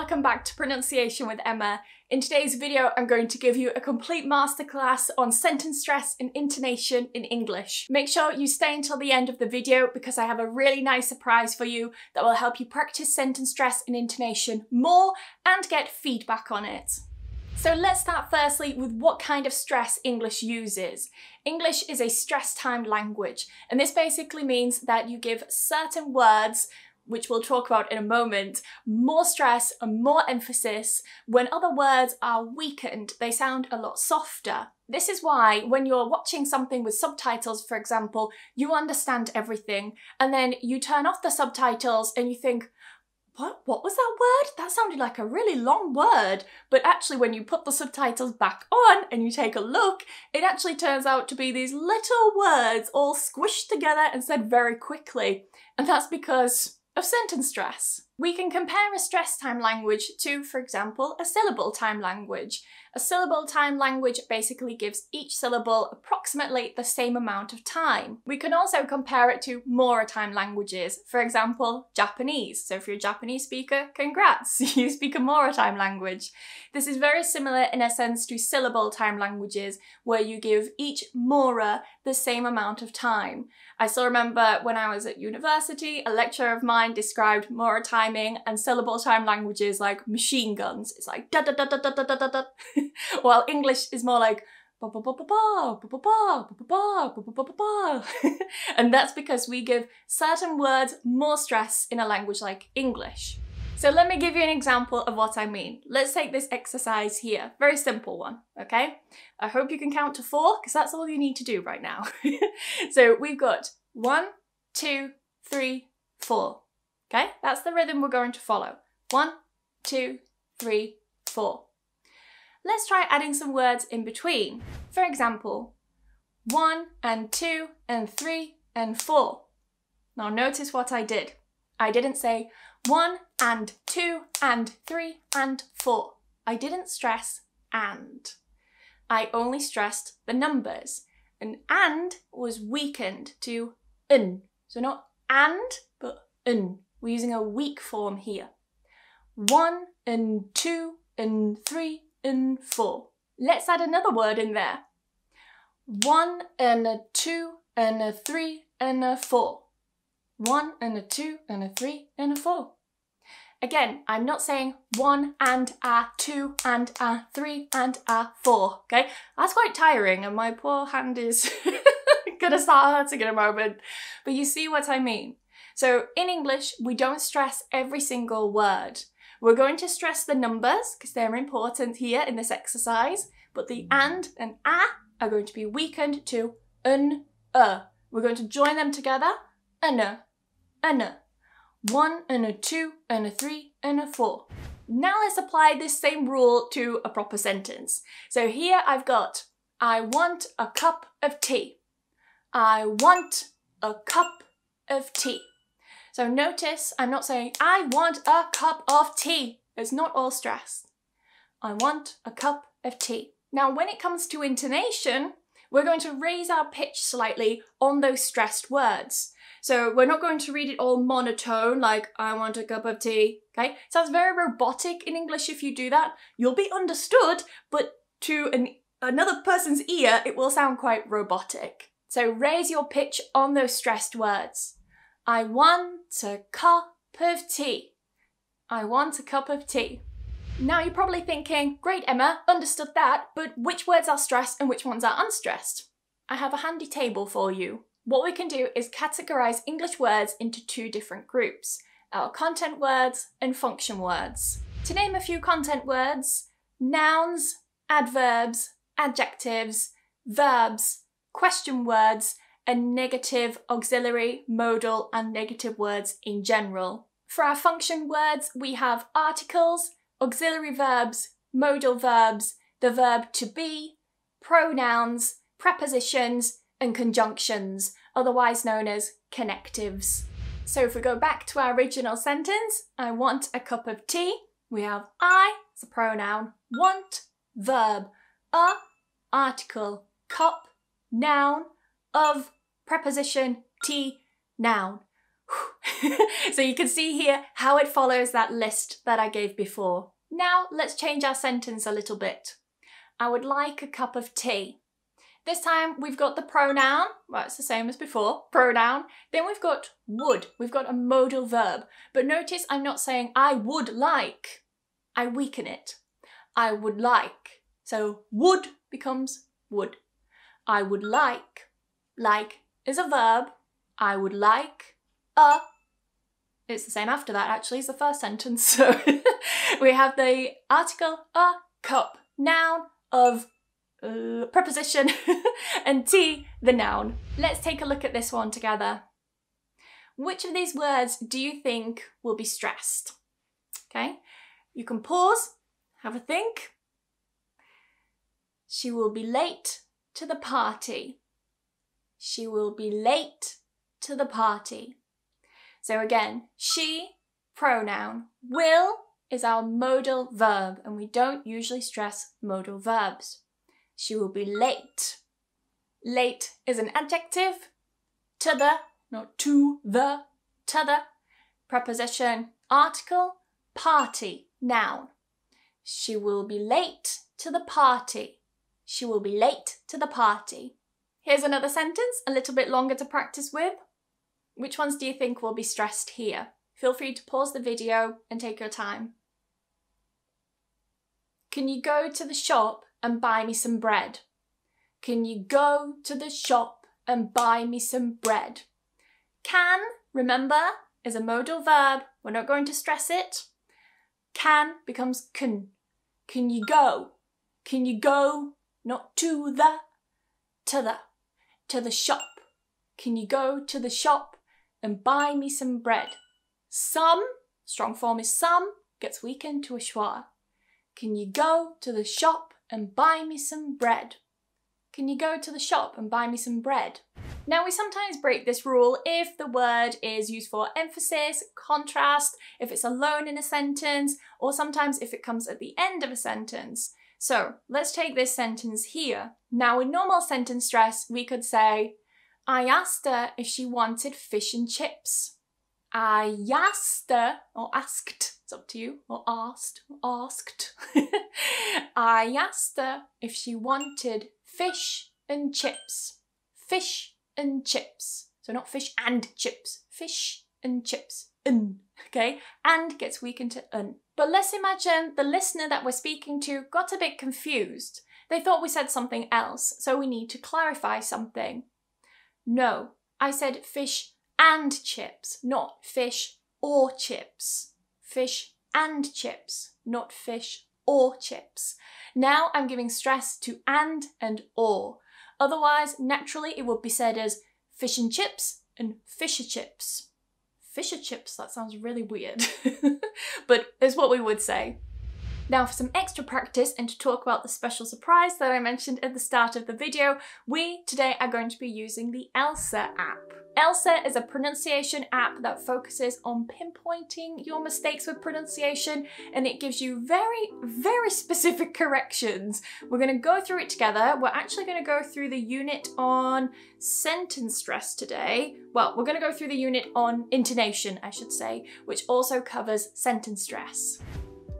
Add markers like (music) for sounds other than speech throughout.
welcome back to Pronunciation with Emma. In today's video, I'm going to give you a complete masterclass on sentence stress and intonation in English. Make sure you stay until the end of the video because I have a really nice surprise for you that will help you practice sentence stress and intonation more and get feedback on it. So let's start firstly with what kind of stress English uses. English is a stress timed language, and this basically means that you give certain words which we'll talk about in a moment, more stress and more emphasis. When other words are weakened, they sound a lot softer. This is why when you're watching something with subtitles, for example, you understand everything, and then you turn off the subtitles and you think, what, what was that word? That sounded like a really long word. But actually, when you put the subtitles back on and you take a look, it actually turns out to be these little words all squished together and said very quickly. And that's because of sentence stress. We can compare a stress time language to, for example, a syllable time language. A syllable time language basically gives each syllable approximately the same amount of time. We can also compare it to Mora time languages, for example, Japanese. So if you're a Japanese speaker, congrats, (laughs) you speak a Mora time language. This is very similar in a sense to syllable time languages, where you give each Mora the same amount of time. I still remember when I was at university, a lecturer of mine described Mora timing and syllable time languages like machine guns. It's like da da da da da da da da. While English is more like and that's because we give certain words more stress in a language like English. So let me give you an example of what I mean. Let's take this exercise here. Very simple one, okay? I hope you can count to four because that's all you need to do right now. so we've got one, two, three, four. Okay, that's the rhythm we're going to follow. One, two, three, four. Let's try adding some words in between. For example, one and two and three and four. Now notice what I did. I didn't say one and two and three and four. I didn't stress and. I only stressed the numbers. And and was weakened to un. So not and, but un. We're using a weak form here. One and two and three and four. Let's add another word in there. One and a two and a three and a four. One and a two and a three and a four. Again, I'm not saying one and a two and a three and a four, okay? That's quite tiring and my poor hand is (laughs) gonna start hurting in a moment. But you see what I mean. So in English, we don't stress every single word. We're going to stress the numbers because they're important here in this exercise, but the and and a are going to be weakened to un, uh. We're going to join them together, an, an. One and a two and a three and a four. Now let's apply this same rule to a proper sentence. So here I've got, I want a cup of tea. I want a cup of tea. So notice I'm not saying, I want a cup of tea. It's not all stress. I want a cup of tea. Now, when it comes to intonation, we're going to raise our pitch slightly on those stressed words. So we're not going to read it all monotone, like, I want a cup of tea, okay? Sounds very robotic in English if you do that. You'll be understood, but to an, another person's ear, it will sound quite robotic. So raise your pitch on those stressed words. I want a cup of tea. I want a cup of tea. Now you're probably thinking, great Emma, understood that, but which words are stressed and which ones are unstressed? I have a handy table for you. What we can do is categorize English words into two different groups, our content words and function words. To name a few content words, nouns, adverbs, adjectives, verbs, question words, negative, auxiliary, modal, and negative words in general. For our function words, we have articles, auxiliary verbs, modal verbs, the verb to be, pronouns, prepositions, and conjunctions, otherwise known as connectives. So if we go back to our original sentence, I want a cup of tea, we have I a pronoun, want, verb, a, article, cup, noun, of, preposition, tea, noun. (laughs) so you can see here how it follows that list that I gave before. Now let's change our sentence a little bit. I would like a cup of tea. This time we've got the pronoun, well it's the same as before, pronoun. Then we've got would, we've got a modal verb. But notice I'm not saying I would like, I weaken it. I would like. So would becomes would. I would like. Like is a verb. I would like a. It's the same after that actually, it's the first sentence. (laughs) So we have the article a cup, noun of uh, preposition, (laughs) and tea, the noun. Let's take a look at this one together. Which of these words do you think will be stressed? Okay, you can pause, have a think. She will be late to the party. She will be late to the party. So again, she, pronoun, will is our modal verb, and we don't usually stress modal verbs. She will be late. Late is an adjective. To the, not to the, to the. Preposition, article, party, noun. She will be late to the party. She will be late to the party. Here's another sentence, a little bit longer to practice with. Which ones do you think will be stressed here? Feel free to pause the video and take your time. Can you go to the shop and buy me some bread? Can you go to the shop and buy me some bread? Can, remember, is a modal verb. We're not going to stress it. Can becomes can. Can you go? Can you go? Not to the, to the, to the shop. Can you go to the shop and buy me some bread? Some, strong form is some, gets weakened to a schwa. Can you go to the shop and buy me some bread? Can you go to the shop and buy me some bread? Now, we sometimes break this rule if the word is used for emphasis, contrast, if it's alone in a sentence, or sometimes if it comes at the end of a sentence. So let's take this sentence here. Now, in normal sentence stress, we could say, I asked her if she wanted fish and chips. I asked her, or asked, it's up to you, or asked, asked. (laughs) I asked her if she wanted fish and chips. Fish and chips. So not fish and chips, fish and chips. Un, okay? And gets weakened to un. But let's imagine the listener that we're speaking to got a bit confused. They thought we said something else, so we need to clarify something. No, I said fish and chips, not fish or chips. Fish and chips, not fish or chips. Now I'm giving stress to and and or. Otherwise, naturally, it would be said as fish and chips and fisher chips. Fisher chips, that sounds really weird, (laughs) but is what we would say. Now for some extra practice and to talk about the special surprise that I mentioned at the start of the video, we today are going to be using the Elsa app. Elsa is a pronunciation app that focuses on pinpointing your mistakes with pronunciation and it gives you very, very (laughs) specific corrections. We're going to go through it together. We're actually going to go through the unit on sentence stress today. Well, we're going to go through the unit on intonation, I should say, which also covers sentence stress.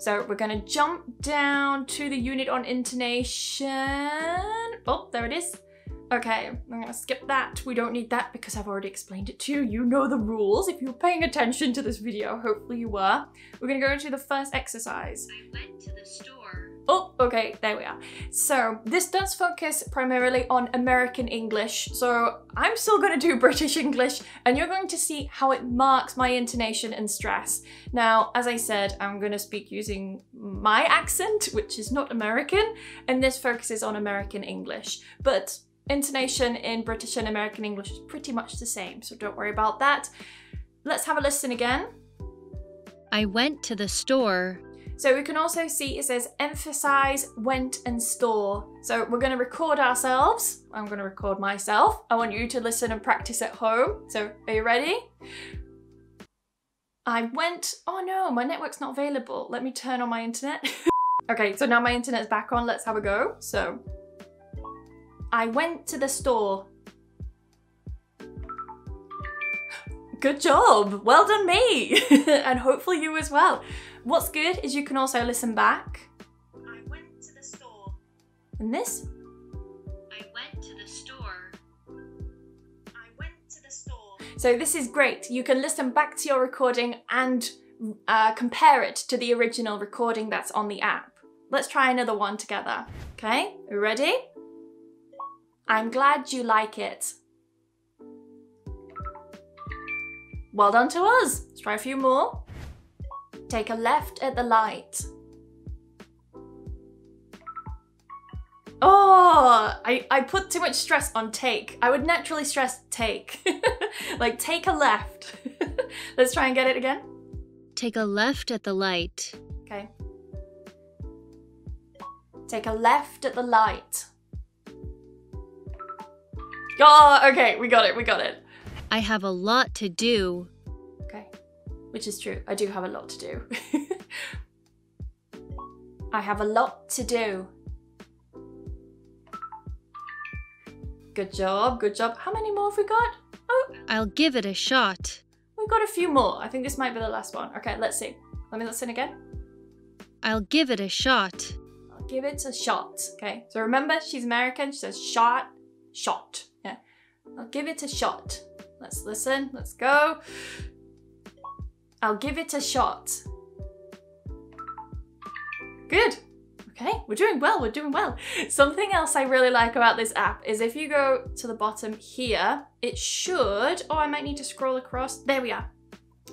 So we're gonna jump down to the unit on intonation. Oh, there it is. Okay, I'm gonna skip that. We don't need that because I've already explained it to you. You know the rules. If you're paying attention to this video, hopefully you were. We're gonna go into the first exercise. I went to the store Oh, okay, there we are. So this does focus primarily on American English. So I'm still gonna do (laughs) British English and you're going to see how it marks my intonation and stress. Now, as I said, I'm gonna speak using my accent, which is not American, and this focuses on American English. But intonation in British and American English is pretty much the same, so don't worry about that. Let's have a listen again. I went to the store so we can also see it says emphasize, went and store. So we're going to record ourselves. I'm going to record myself. I want you to listen and practice at home. So are you ready? I went, oh no, my network's not available. Let me turn on my internet. (laughs) okay, so now my internet's back on. Let's have a go. So I went to the store. Good job. Well done, me. (laughs) and hopefully you as well. What's good is you can also listen back. I went to the store. And this? I went to the store. I went to the store. So this is great. You can listen back to your recording and uh, compare it to the original recording that's on the app. Let's try another one together. Okay, ready? I'm glad you like it. Well done to us. Let's try a few more. Take a left at the light. Oh, I, I put too much stress on take. I would naturally stress take. (laughs) like take a left. (laughs) Let's try and get it again. Take a left at the light. Okay. Take a left at the light. Oh, okay, we got it, we got it. I have a lot to do. Okay, which is true. I do have a lot to do. (laughs) I have a lot to do. Good job, good job. How many more have we got? Oh, I'll give it a shot. we've got a few more. I think this might be the last one. Okay, let's see. Let me listen again. I'll give it a shot. I'll give it a shot. Okay, so remember, she's American. She says shot, shot. I'll give it a shot. Let's listen. Let's go. I'll give it a shot. Good. Okay, we're doing well, we're doing well. Something else I really like about this app is if you go to the bottom here, it should, oh, I might need to scroll across. There we are.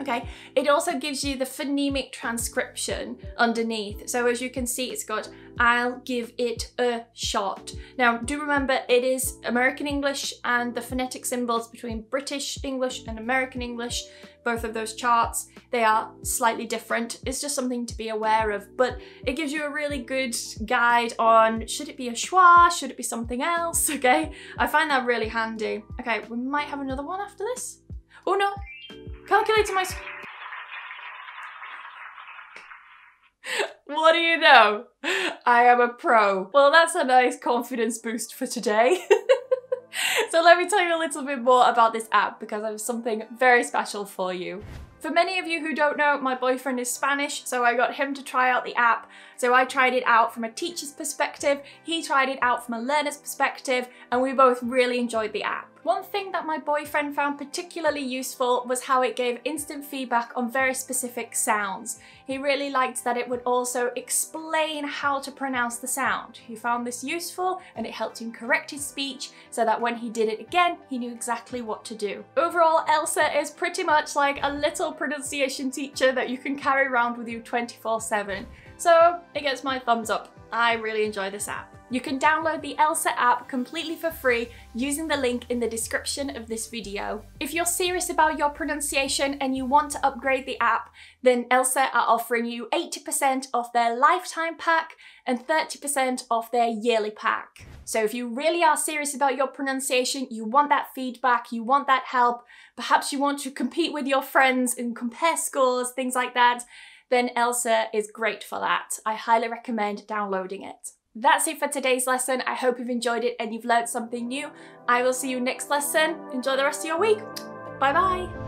Okay, it also gives you the phonemic transcription underneath. So as you can see, it's got, I'll give it a shot. Now, do remember it is American English and the phonetic symbols between British English and American English, both of those charts, they are slightly different. It's just something to be aware of, but it gives you a really good guide on should it be a schwa, should it be something else, (laughs) okay? I find that really handy. Okay, we might have another one after this. Oh no, Calculating my. What do you know? I am a pro. Well, that's a nice confidence boost for today. (laughs) so let me tell you a little bit more about this app because I have something very special for you. For many of you who don't know, my boyfriend is Spanish, so I got him to try out the app. So I tried it out from a teacher's perspective, he tried it out from a learner's perspective, and we both really enjoyed the app. One thing that my boyfriend found particularly useful was how it gave instant feedback on very specific sounds. He really liked that it would also explain how to pronounce the sound. He found this useful and it helped him correct his speech so that when he did it again, he knew exactly what to do. Overall, Elsa is pretty much like a little pronunciation teacher that you can carry around with you 24-7. So it gets my thumbs up. I really enjoy this app. You can download the Elsa app completely for free using the link in the description of this video. If you're serious about your pronunciation and you want to upgrade the app, then Elsa are offering you 80% off their lifetime pack and 30% off their yearly pack. So if you really are serious about your pronunciation, you want that feedback, you want that help, perhaps you want to compete with your friends and compare scores, things like that, then Elsa is great for that. I highly recommend downloading it. That's it for today's lesson. I hope you've enjoyed it and you've learned something new. I will see you next lesson. Enjoy the rest of your week. Bye bye.